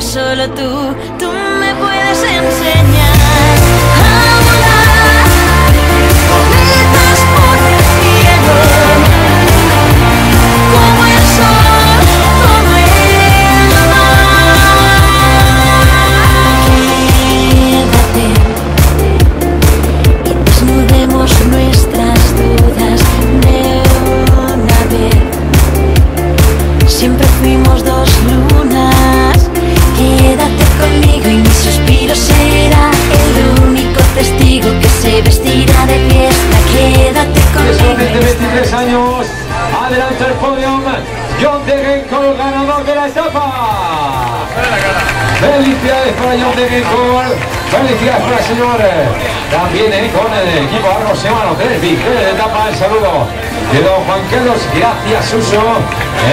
solo tú, tú me puedes enseñar. 23 años, adelante el podium, John Degenkolb, ganador de la etapa. Felicidades para John Degenkolb, felicidades para el señor, eh, también eh, con el equipo Argos Semano 3, victoria de etapa, el saludo de don Juan Carlos. Gracias Uso,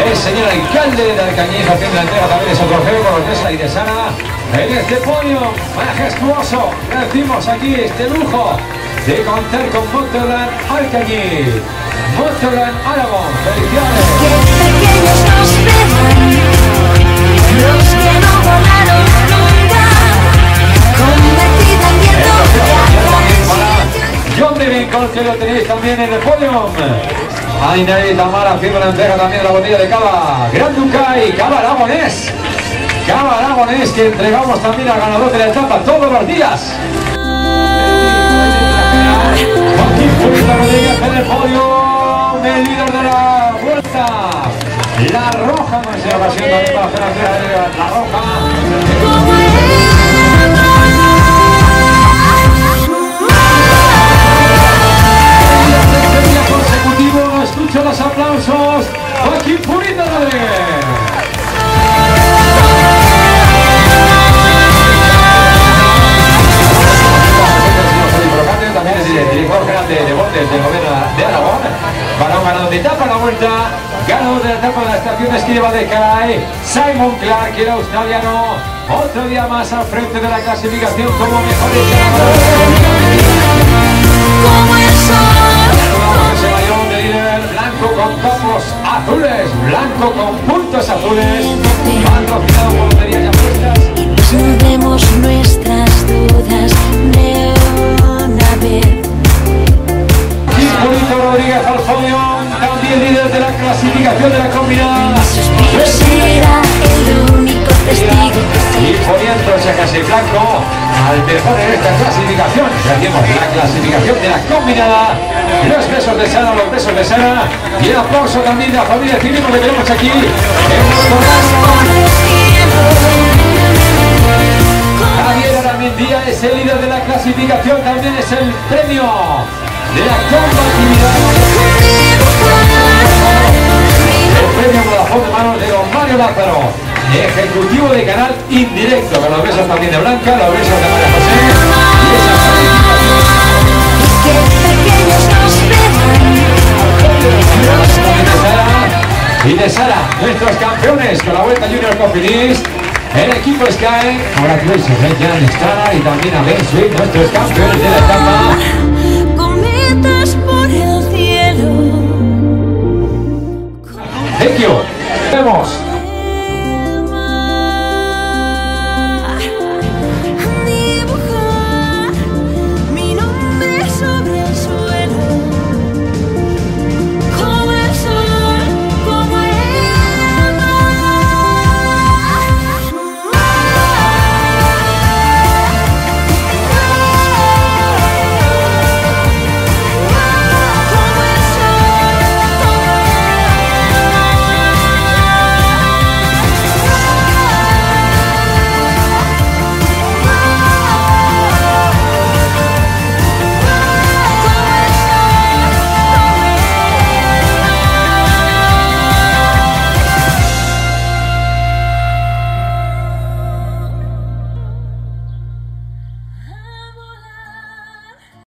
el señor alcalde de Alcañiz haciendo la entrega también de su trofeo con Ortesa y de Sana, en este podio majestuoso, decimos aquí este lujo de contar con Motorland Alcañiz, Motorland Aragón, felicidades. Que pequeños nos los que no volaron nunca. Convertida en viento de John Devincol, que lo tenéis también en el podium. Aina y Tamara haciendo la entrega también la botella de cava. Gran Ducay, cava aragonés. Cava aragonés que entregamos también al ganador de la etapa todos los días. La consecutivo, escucho los aplausos. También es de deportes del gobierno de Aragón. Para un ganador de etapa, la vuelta, ganador de la etapa de la estación de esquí de Valdecaray, Simon Clark, que era australiano. Otro día más al frente de la clasificación como mejor Suspiro será el único Y poniéndose casi blanco al mejor en esta clasificación. Seguimos la clasificación de la combinada. Los besos de Sana, los besos de Sana. Y el aplauso también de la familia civil que tenemos aquí. Javier Aramendía es el líder de la clasificación, también es el premio de la combatividad. Lázaro, ejecutivo de canal indirecto, con los besos también de Blanca, los besos de María José. Y y de Sara, nuestros campeones con la Vuelta Junior Cofinis. El equipo Sky, congratulations a Jan Estrada y también a Ben Sweet, nuestros campeones de la etapa.